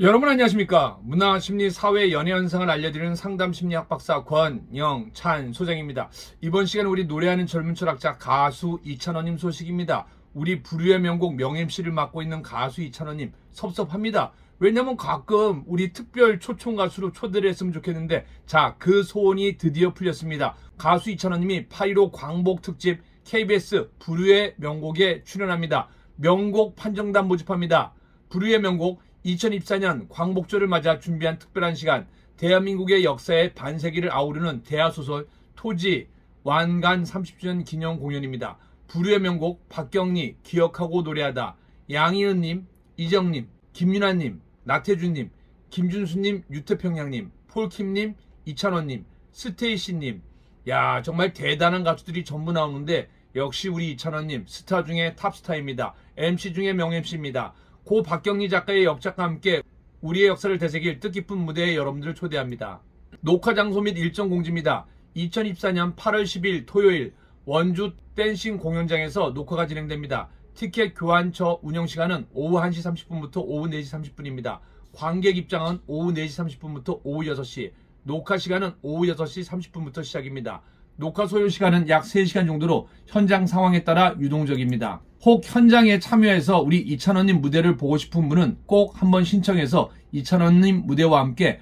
여러분 안녕하십니까? 문화 심리 사회 연애 현상을 알려드리는 상담 심리학 박사 권영찬 소장입니다. 이번 시간 우리 노래하는 젊은 철학자 가수 이찬원님 소식입니다. 우리 부류의 명곡 명MC를 맡고 있는 가수 이찬원님 섭섭합니다. 왜냐면 가끔 우리 특별 초청 가수로 초대를 했으면 좋겠는데 자 그 소원이 드디어 풀렸습니다. 가수 이찬원님이 8.15 광복 특집 KBS 부류의 명곡에 출연합니다. 명곡 판정단 모집합니다. 부류의 명곡 2024년 광복절을 맞아 준비한 특별한 시간 대한민국의 역사의 반세기를 아우르는 대하소설 토지 완간 30주년 기념 공연입니다. 부류의 명곡 박경리 기억하고 노래하다 양희은님 이정님 김윤아님 나태주님 김준수님 유태평양님 폴킴님 이찬원님 스테이시님 야 정말 대단한 가수들이 전부 나오는데 역시 우리 이찬원님 스타 중에 탑스타입니다. MC 중에 명MC입니다. 고 박경리 작가의 역작과 함께 우리의 역사를 되새길 뜻깊은 무대에 여러분들을 초대합니다. 녹화 장소 및 일정 공지입니다. 2024년 8월 10일 토요일 원주 댄싱 공연장에서 녹화가 진행됩니다. 티켓 교환처 운영 시간은 오후 1시 30분부터 오후 4시 30분입니다. 관객 입장은 오후 4시 30분부터 오후 6시, 녹화 시간은 오후 6시 30분부터 시작입니다. 녹화 소요 시간은 약 3시간 정도로 현장 상황에 따라 유동적입니다. 혹 현장에 참여해서 우리 이찬원님 무대를 보고 싶은 분은 꼭 한번 신청해서 이찬원님 무대와 함께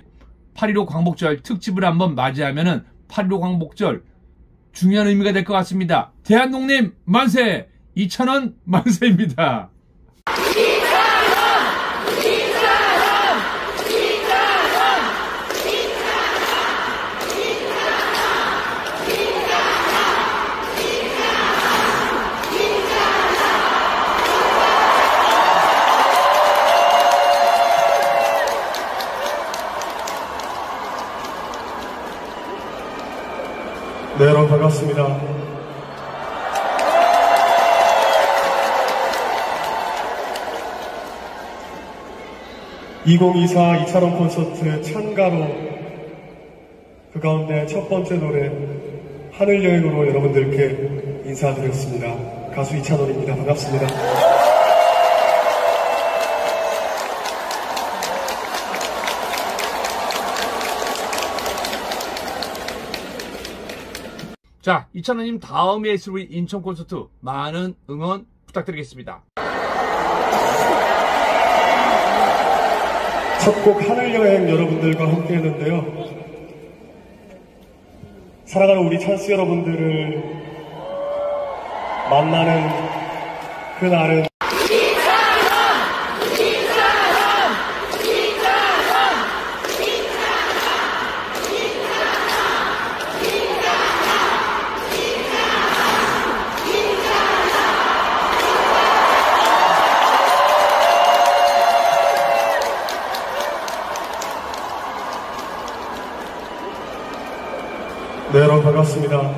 8.15 광복절 특집을 한번 맞이하면은 8.15 광복절 중요한 의미가 될 것 같습니다. 대한독님 만세! 이찬원 만세입니다. 네, 여러분 반갑습니다. (2024) 이차원 콘서트 찬가로 그 가운데 첫 번째 노래 하늘 여행으로 여러분들께 인사드렸습니다. 가수 이찬원입니다. 반갑습니다. 자, 이찬원님 있을 우리 인천 콘서트 많은 응원 부탁드리겠습니다. 첫 곡 하늘 여행 여러분들과 함께 했는데요. 사랑하는 우리 찬스 여러분들을 만나는 그날은 네, 여러분 반갑습니다.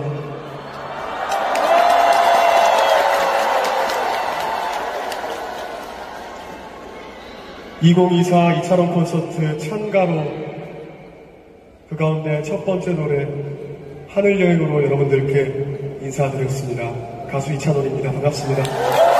(2024) 이차원 콘서트 찬가로 그 가운데 첫 번째 노래 하늘 여행으로 여러분들께 인사드렸습니다. 가수 이찬원입니다. 반갑습니다.